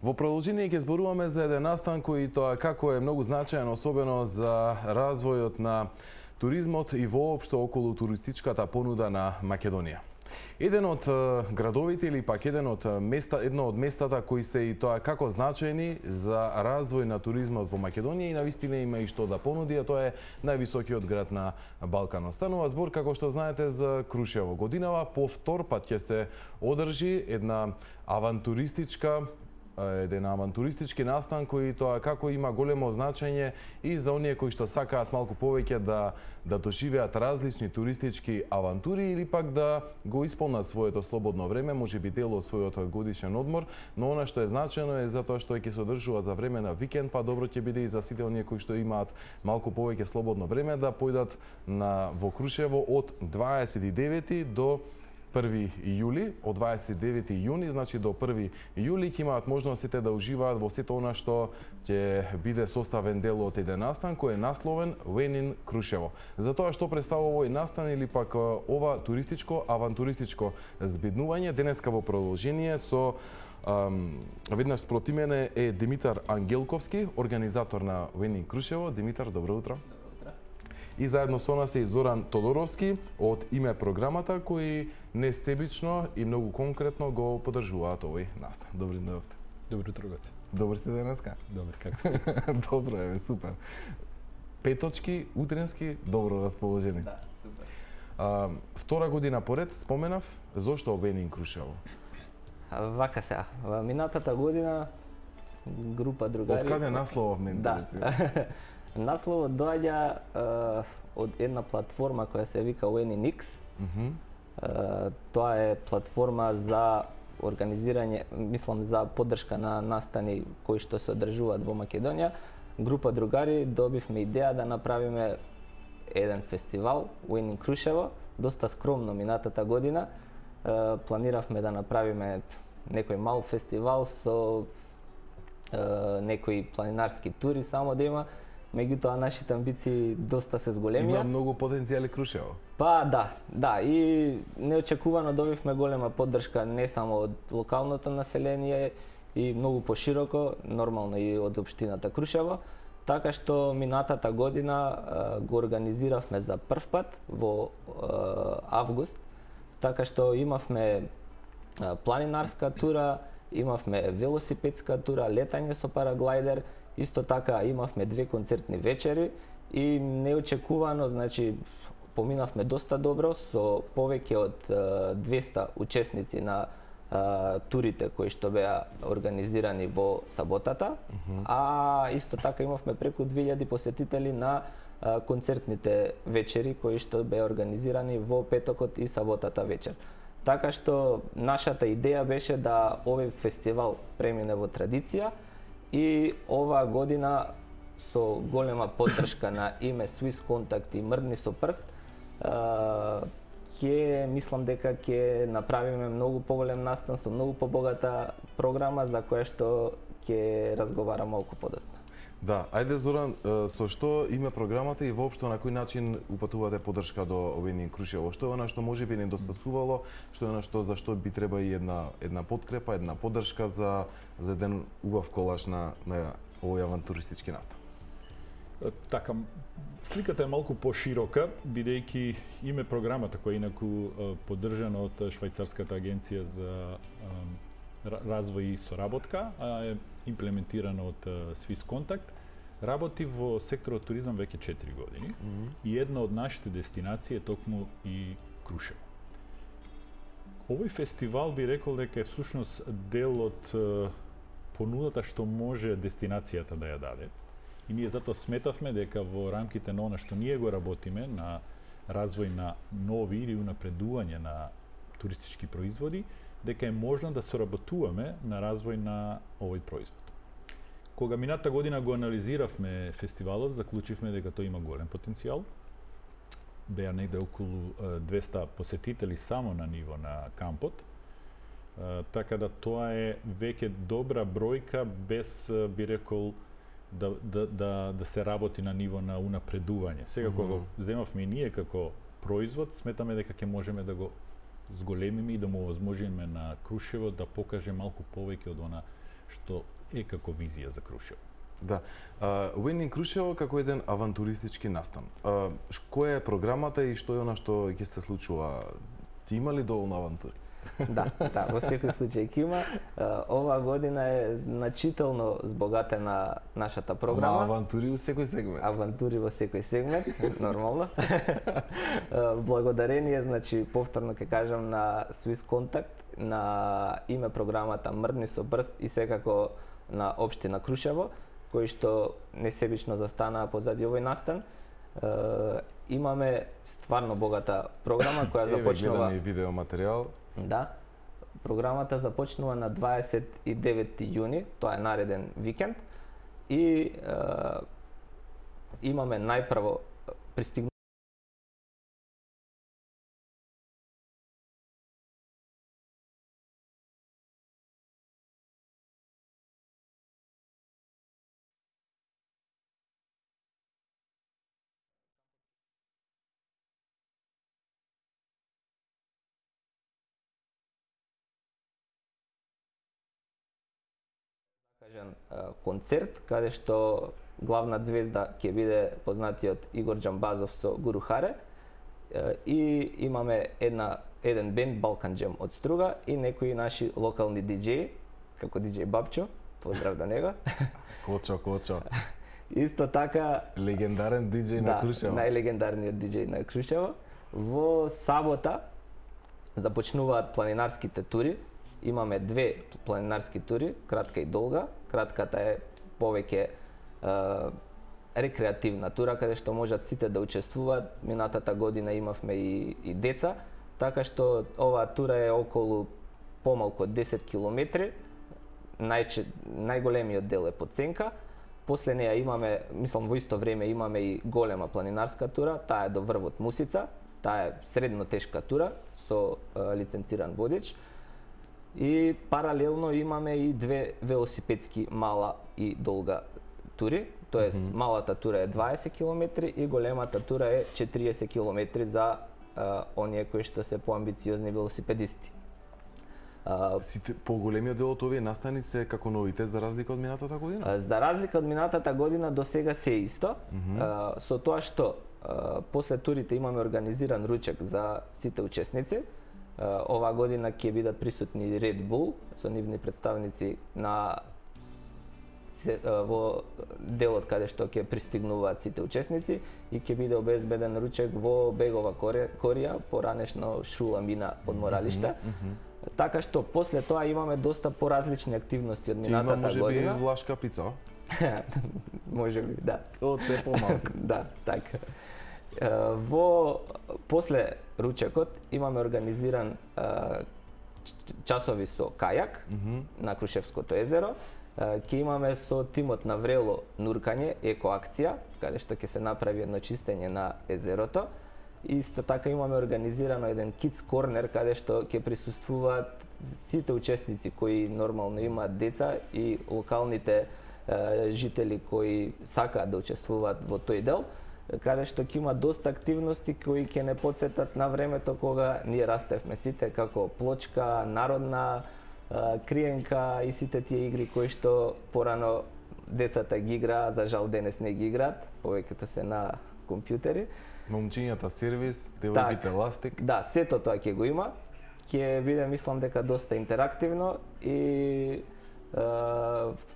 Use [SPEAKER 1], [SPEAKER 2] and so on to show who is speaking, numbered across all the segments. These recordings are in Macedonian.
[SPEAKER 1] Во продолжение ќе зборуваме за еден настан кој тоа како е многу значаен особено за развојот на туризмот и воопшто околу туристичката понуда на Македонија. Еден од градовите или пак еден од места, едно од местата кои се и тоа како значени за развој на туризмот во Македонија и на вистина има и што да понуди, а тоа е највисокиот град на Балканот. Станува збор како што знаете за Крушево. Годинава повтор пат ќе се одржи една авантуристичка еден авантуристички настан кој тоа како има големо значење и за оние кои што сакаат малку повеќе да да доживеат различни туристички авантури или пак да го исполнат своето слободно време, може би дел од својот годишен одмор, но она што е значено е затоа што ќе се одржува за време на викенд, па добро ќе биде и за сите оние кои што имаат малку повеќе слободно време да појдат на во Крушево од 29 до 1 јули, од 29 јуни, значи до 1 јули ќе имаат можност сите да уживаат во сето она што ќе биде составен дел од еден настан кој е насловен Венин Крушево. За тоа што представува овој настан или пак ова туристичко, авантуристичко збиднување денеска во продолжение со Um, веднаш спроти мене е Димитар Ангелковски, организатор на Венин Крушево. Димитар, добро утро. И заедно со нас е и Зоран Тодоровски од име програмата кои несебично и многу конкретно го подржуваат овој настан. Добри дојдовте.
[SPEAKER 2] Добро утро, Гоце.
[SPEAKER 1] Добро сте денеска?
[SPEAKER 2] Добро, како сте?
[SPEAKER 1] добро е, супер. Петочки, утренски, добро расположени.
[SPEAKER 3] Да, супер.
[SPEAKER 1] А, втора година поред споменав зошто Обенин Крушево.
[SPEAKER 3] Вака сега, минатата година група другари...
[SPEAKER 1] Од каде насловов ме
[SPEAKER 3] Да. Насловот доаѓа од една платформа која се вика WNX.
[SPEAKER 1] Mm -hmm.
[SPEAKER 3] тоа е платформа за организирање, мислам за поддршка на настани кои што се одржуваат во Македонија. Група другари добивме идеја да направиме еден фестивал Winning Крушево, доста скромно минатата година. планиравме да направиме некој мал фестивал со некои планинарски тури само да има меѓутоа нашите амбиции доста се зголемија.
[SPEAKER 1] Има многу потенцијали Крушево.
[SPEAKER 3] Па да, да, и неочекувано добивме голема поддршка не само од локалното население и многу пошироко, нормално и од општината Крушево, така што минатата година го организиравме за прв пат во август, така што имавме планинарска тура, имавме велосипедска тура, летање со параглайдер, Исто така имавме две концертни вечери и неочекувано, значи поминавме доста добро со повеќе од 200 учесници на турите кои што беа организирани во саботата, uh -huh. а исто така имавме преку 2000 посетители на концертните вечери кои што беа организирани во петокот и саботата вечер. Така што нашата идеја беше да овој фестивал премине во традиција, и оваа година со голема поддршка на име Swiss Contact и Мрдни со прст, ќе мислам дека ќе направиме многу поголем настан со многу побогата програма за која што ќе разговараме малку подоцна.
[SPEAKER 1] Да, ајде Зоран, со што име програмата и воопшто на кој начин упатувате поддршка до Обединен Крушево? Што е она што може би недостасувало, што е она што за што би треба и една една подкрепа, една поддршка за за еден убав колаш на на овој авантуристички настан?
[SPEAKER 2] Така, сликата е малку поширока, бидејќи име програмата која е инаку поддржана од швајцарската агенција за развој и соработка, а е имплементирано од Swiss Contact, работи во секторот туризам веќе 4 години mm -hmm. и една од нашите дестинации е токму и Крушево. Овој фестивал би рекол дека е всушност дел од понудата што може дестинацијата да ја даде. И ние затоа сметавме дека во рамките на она што ние го работиме на развој на нови или унапредување на туристички производи, дека е можно да соработуваме на развој на овој производ. Кога мината година го анализиравме фестивалот, заклучивме дека тој има голем потенцијал. Беа негде околу 200 посетители само на ниво на кампот. Така да тоа е веќе добра бројка без би рекол да, да, да, да се работи на ниво на унапредување. Сега mm -hmm. кога го земавме и ние како производ, сметаме дека ќе можеме да го зголемиме и да му овозможиме на Крушево да покаже малку повеќе од она што е како визија за Крушево.
[SPEAKER 1] Да. Uh, Крушево како еден авантуристички настан. Uh, која е програмата и што е она што ќе се случува? Ти има ли доволно авантури?
[SPEAKER 3] Да, да, во секој случај ќе има. Ова година е значително збогатена нашата програма.
[SPEAKER 1] Ама авантури во секој сегмент.
[SPEAKER 3] Авантури во секој сегмент, нормално. Благодарение, значи, повторно ќе кажам на Swiss Contact, на име програмата Мрдни со прст и секако на општина Крушево, кои што несебично застанаа позади овој настан. имаме стварно богата програма која започнува...
[SPEAKER 1] Еве, гледаме и видео материјал.
[SPEAKER 3] Да. Програмата започнува на 29 јуни, тоа е нареден викенд и е, имаме најпрво пристигнување кажан концерт каде што главна звезда ќе биде познатиот Игор Џамбазов со Гуру Харе и имаме една еден бенд Балкан Джем од Струга и некои наши локални диџеи како диџеј Бабчо, поздрав до него.
[SPEAKER 1] Кочо, кочо.
[SPEAKER 3] Исто така
[SPEAKER 1] легендарен диџеј да, на Крушево.
[SPEAKER 3] најлегендарниот диџеј на Крушево. Во сабота започнуваат планинарските тури имаме две планинарски тури, кратка и долга. Кратката е повеќе е, рекреативна тура каде што можат сите да учествуваат. Минатата година имавме и, и деца, така што оваа тура е околу помалку од 10 километри. Најче, најголемиот дел е Подсенка. После неја имаме, мислам во исто време имаме и голема планинарска тура, таа е до врвот Мусица. Таа е средно тешка тура со е, лиценциран водич. И паралелно имаме и две велосипедски мала и долга тури, тоест mm -hmm. малата тура е 20 км и големата тура е 40 км за а, оние кои што се поамбициозни велосипедисти.
[SPEAKER 1] А, Сите поголемиот дел од овие настани се како новитет за разлика од минатата година?
[SPEAKER 3] А, за разлика од минатата година до сега се исто, mm -hmm. а, со тоа што а, после турите имаме организиран ручек за сите учесници, Ова година ќе бидат присутни Red Bull со нивни представници на во делот каде што ќе пристигнуваат сите учесници и ќе биде обезбеден ручек во Бегова Корија, поранешно Шула Мина подморалиште. Mm -hmm. Така што после тоа имаме доста поразлични активности од минатата
[SPEAKER 1] година. Ти има
[SPEAKER 3] може
[SPEAKER 1] би влашка пица?
[SPEAKER 3] може би, да.
[SPEAKER 1] Од се помалку.
[SPEAKER 3] да, така. Во после ручекот имаме организиран часови со кајак mm -hmm. на Крушевското езеро. Ќе имаме со тимот на Врело нуркање, екоакција, каде што ќе се направи едно чистење на езерото. Исто така имаме организирано еден Kids Corner каде што ќе присуствуваат сите учесници кои нормално имаат деца и локалните е, жители кои сакаат да учествуваат во тој дел каде што ќе има доста активности кои ќе не подсетат на времето кога ние растевме сите како плочка, народна, криенка и сите тие игри кои што порано децата ги игра, за жал денес не ги играат, повеќето се на компјутери.
[SPEAKER 1] Момчињата сервис, девојките так, ластик.
[SPEAKER 3] Да, сето тоа ќе го има. Ќе биде мислам дека доста интерактивно и е,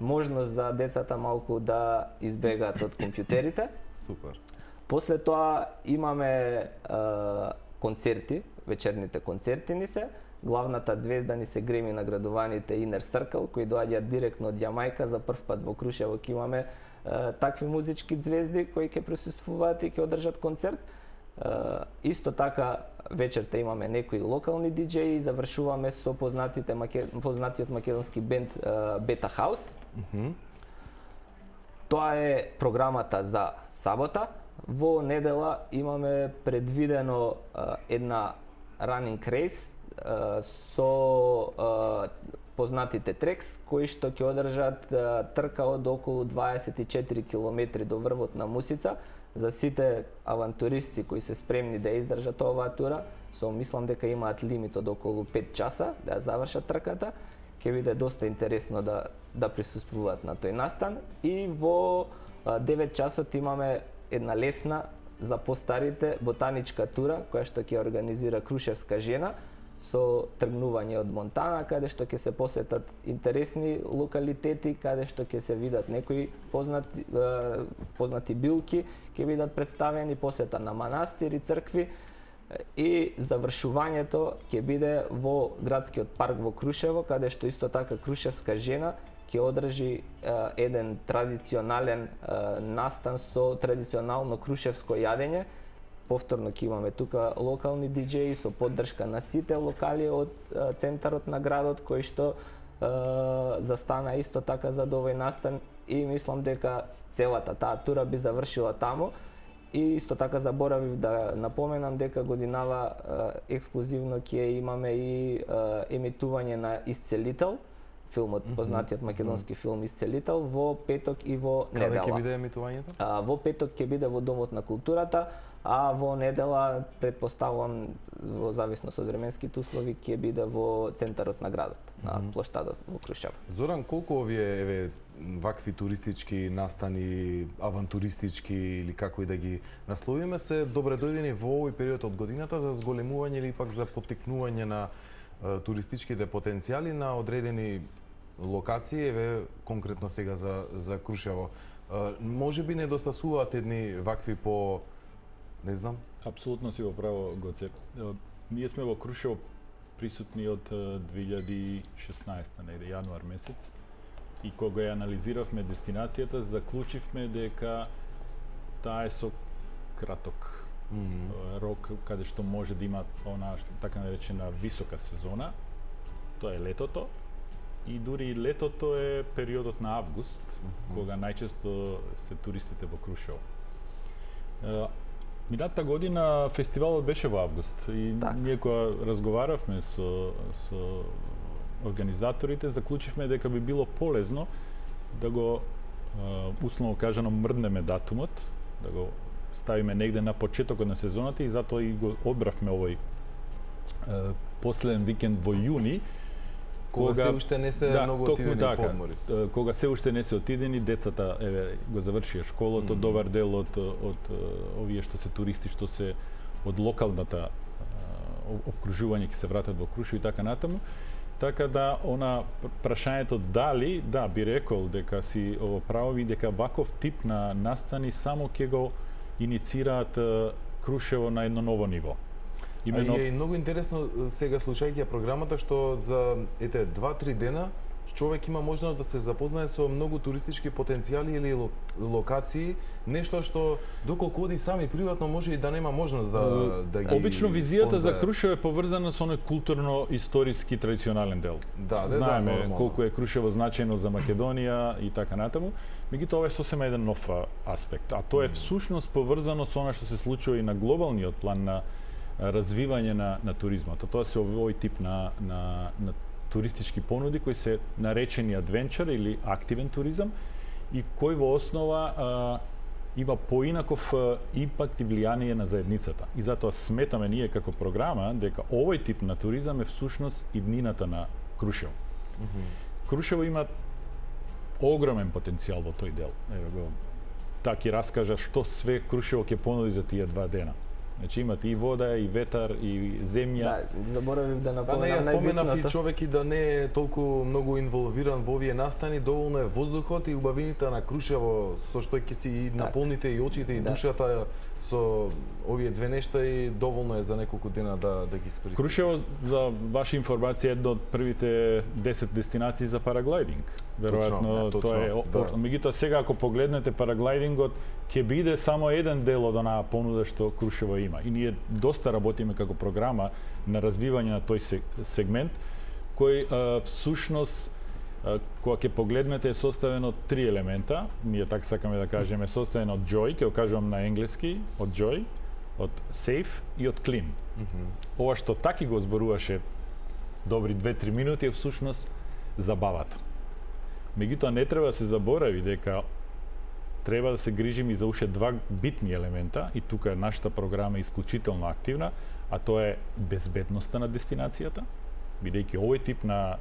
[SPEAKER 3] можност за децата малку да избегаат од компјутерите.
[SPEAKER 1] Супер.
[SPEAKER 3] После тоа имаме а, концерти, вечерните концерти ни се. Главната звезда ни се греми наградуваните Inner Circle, кои доаѓаат директно од Јамајка. За прв пат во Крушево ќе имаме а, такви музички звезди кои ќе присуствуваат и ќе одржат концерт. А, исто така вечерта имаме некои локални диџеи и завршуваме со познатите познатиот македонски бенд Бета Хаус. Mm -hmm. Тоа е програмата за сабота. Во недела имаме предвидено а, една running race а, со а, познатите трекс кои што ќе одржат а, трка од околу 24 км до врвот на Мусица. За сите авантуристи кои се спремни да издржат оваа тура, со мислам дека имаат лимит од околу 5 часа да ја завршат трката, ќе биде доста интересно да да присуствуваат на тој настан. И во 9 часот имаме една лесна за постарите ботаничка тура која што ќе организира Крушевска жена со тргнување од Монтана, каде што ќе се посетат интересни локалитети, каде што ќе се видат некои познати, познати билки, ќе бидат представени посета на манастири, цркви и завршувањето ќе биде во градскиот парк во Крушево, каде што исто така Крушевска жена ќе одржи еден традиционален настан со традиционално крушевско јадење. Повторно ќе имаме тука локални диджеи со поддршка на сите локали од центарот на градот кои што застана исто така за овој настан и мислам дека целата таа тура би завршила таму. И исто така заборавив да напоменам дека годинава ексклузивно ќе имаме и емитување на Исцелител, филмот, познатиот македонски филм Исцелител во петок и во недела.
[SPEAKER 1] Каде ќе биде емитувањето?
[SPEAKER 3] А, во петок ќе биде во Домот на културата, а во недела предпоставувам во зависност од временските услови ќе биде во центарот на градот, на плоштадот во Крушево.
[SPEAKER 1] Зоран, колку овие еве вакви туристички настани, авантуристички или како и да ги насловиме се добре дојдени во овој период од годината за зголемување или пак за потекнување на туристичките потенцијали на одредени локации, еве конкретно сега за за Крушево. Може би недостасуваат едни вакви по не знам.
[SPEAKER 2] Апсолутно си го право Гоце. Ние сме во Крушево присутни од 2016 негде јануар месец и кога ја анализиравме дестинацијата, заклучивме дека таа е со краток mm -hmm. рок каде што може да има она така наречена висока сезона. Тоа е летото, и дури летото е периодот на август, mm -hmm. кога најчесто се туристите во Крушево. Минатата година фестивалот беше во август и так. ние кога разговаравме со со организаторите, заклучивме дека би било полезно да го условно кажано мрднеме датумот, да го ставиме негде на почетокот на сезоната и затоа и го одбравме овој последен викенд во јуни,
[SPEAKER 1] кога, се уште не се да, многу отидени така, подмори.
[SPEAKER 2] Кога се уште не се отидени, децата еве го завршија школото, mm -hmm. добар дел од од овие што се туристи што се од локалната обкружување ќе се вратат во Крушево и така натаму. Така да она прашањето дали, да, би рекол дека си ово право дека ваков тип на настани само ќе го иницираат Крушево на едно ново ниво.
[SPEAKER 1] Имено... А е многу интересно сега слушајќи програмата што за ете 2-3 дена човек има можност да се запознае со многу туристички потенцијали или локации, нешто што доколку оди сами приватно може и да нема можност да да ги
[SPEAKER 2] Обично визијата за Крушево е поврзана со оној културно-историски традиционален дел.
[SPEAKER 1] Да, да,
[SPEAKER 2] Знаеме
[SPEAKER 1] да,
[SPEAKER 2] колку е Крушево значајно за Македонија и така натаму. Меѓутоа ова е сосема еден нов аспект, а тоа е всушност поврзано со она што се случува и на глобалниот план на развивање на, на туризмот. А тоа се овој тип на, на, на туристички понуди кои се наречени адвенчар или активен туризам и кој во основа а, има поинаков импакт и влијание на заедницата. И затоа сметаме ние како програма дека овој тип на туризам е всушност иднината на Крушево. Mm -hmm. Крушево има огромен потенцијал во тој дел. Еве го таки раскажа што све Крушево ќе понуди за тие два дена. Значи имате и вода, и ветар, и земја.
[SPEAKER 3] Да, заборавив да напоменам
[SPEAKER 1] Па не, ја споменав и човек и да не е толку многу инволвиран во овие настани, доволно е воздухот и убавините на Крушево со што ќе си наполните и очите и да. душата со овие две нешта и доволно е за неколку дена да да ги искористите.
[SPEAKER 2] Крушево за ваша информација е од првите 10 дестинации за параглайдинг. Веројатно тоа е да. Меѓутоа сега ако погледнете параглайдингот ќе биде само еден дел од онаа понуда што Крушево има. И ние доста работиме како програма на развивање на тој сегмент кој всушност кога ќе погледнете е составен од три елемента. Ние така сакаме да кажеме составен од joy, ќе го кажувам на енглески, од joy, од safe и од clean. Mm -hmm. Ова што таки го зборуваше добри 2-3 минути е всушност забавата. Меѓутоа не треба да се заборави дека треба да се грижим и за уште два битни елемента и тука е нашата програма исклучително активна, а тоа е безбедноста на дестинацијата, бидејќи овој тип на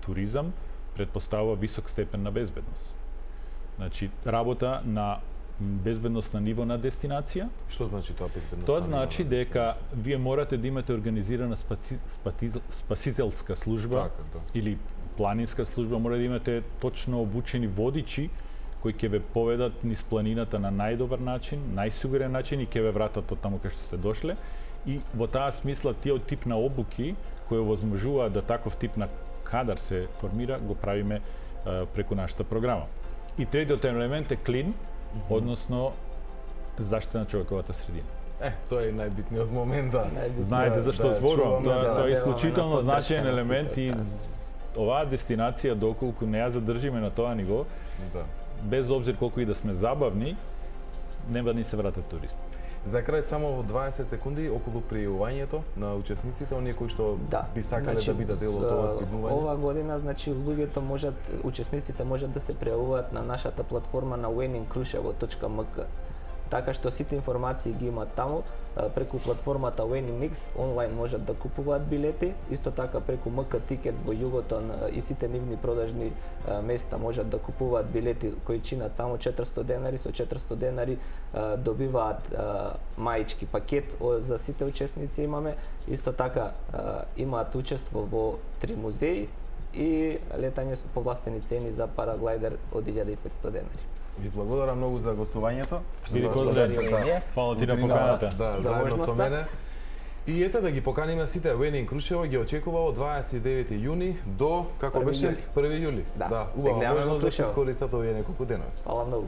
[SPEAKER 2] туризам предпоставува висок степен на безбедност. Значи, работа на безбедност на ниво на дестинација.
[SPEAKER 1] Што значи тоа безбедност?
[SPEAKER 2] Тоа значи дека вие морате да имате организирана спати, спати, спасителска служба
[SPEAKER 1] Така, да.
[SPEAKER 2] или планинска служба, мора да имате точно обучени водичи кои ќе ве поведат низ планината на најдобар начин, најсигурен начин и ќе ве вратат од таму кај што сте дошле. И во таа смисла тие тип на обуки кои овозможуваат да таков тип на кадар се формира, го правиме преку нашата програма. И третиот елемент е клин, односно заштита на човековата средина.
[SPEAKER 1] Е, тоа е најбитниот момент, да.
[SPEAKER 2] Знаете
[SPEAKER 1] Да,
[SPEAKER 2] зашто
[SPEAKER 1] да,
[SPEAKER 2] зборувам, тоа,
[SPEAKER 1] да,
[SPEAKER 2] тоа е
[SPEAKER 3] да,
[SPEAKER 2] исклучително значаен елемент и
[SPEAKER 3] да.
[SPEAKER 2] оваа дестинација доколку не ја задржиме на тоа ниво,
[SPEAKER 1] да.
[SPEAKER 2] без обзир колку и да сме забавни, нема да ни се вратат туристи.
[SPEAKER 1] За крај само во 20 секунди околу пријавувањето на учесниците, оние кои што
[SPEAKER 3] Да.
[SPEAKER 1] би сакале
[SPEAKER 3] Значи,
[SPEAKER 1] да бидат дел од ова збиднување.
[SPEAKER 3] Ова година, значи, луѓето можат, учесниците можат да се пријавуваат на нашата платформа на winningkruševo.mk. Така што сите информации ги имаат таму, преку платформата WinningX онлайн можат да купуваат билети, исто така преку МК Tickets во Југотон и сите нивни продажни места можат да купуваат билети кои чинат само 400 денари, со 400 денари добиваат маички пакет за сите учесници имаме, исто така имаат учество во три музеи и летање со повластени цени за параглайдер од 1500 денари.
[SPEAKER 1] Ви благодарам многу за гостувањето.
[SPEAKER 2] Биди
[SPEAKER 1] дојдовте, да.
[SPEAKER 2] фала ти на поканата.
[SPEAKER 1] Да,
[SPEAKER 3] За
[SPEAKER 1] заедно со мене. И ете да ги поканиме сите. Венин Крушево ги очекува од 29 јуни до како
[SPEAKER 3] 1
[SPEAKER 1] беше
[SPEAKER 3] јули.
[SPEAKER 1] 1 јули.
[SPEAKER 3] Да,
[SPEAKER 1] да
[SPEAKER 3] се
[SPEAKER 1] убава
[SPEAKER 3] гледаме во
[SPEAKER 1] можност да се искористат овие неколку денови.
[SPEAKER 3] Фала многу.